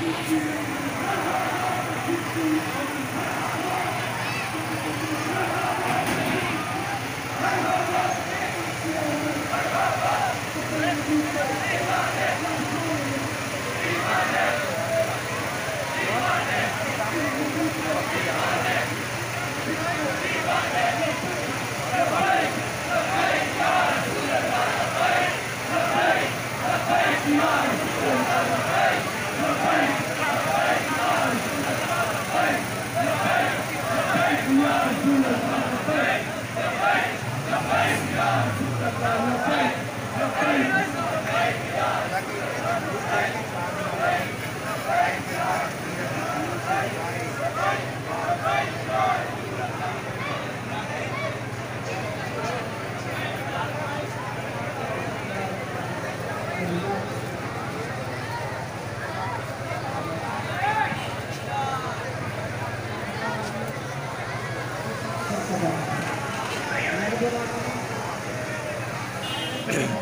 Viva Deus!